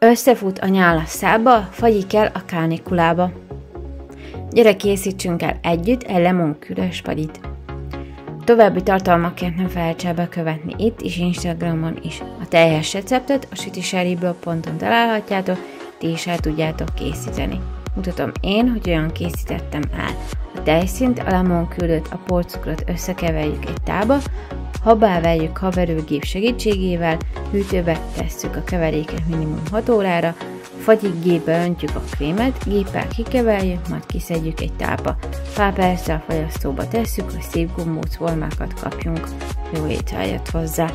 Összefut a nyál szába, fagyik el a kánikulába. Gyere készítsünk el együtt egy lemonküles padit. További tartalmakért nem felejts el bekövetni itt és Instagramon is. A teljes receptet a sütiseriből.on találhatjátok, ti is el tudjátok készíteni. Mutatom én, hogy olyan készítettem el. A tejszint, a lemonküldött, a porcukrot összekeverjük egy tába, habá vegyük haverőgép segítségével, hűtőbe tesszük a keveréket minimum 6 órára, fagyig gépbe öntjük a krémet, géppel kikeverjük, majd kiszedjük egy tápa. Pár perccel a fagyasztóba tesszük, hogy szép gombóc formákat kapjunk. Jó étvágyat hozzá!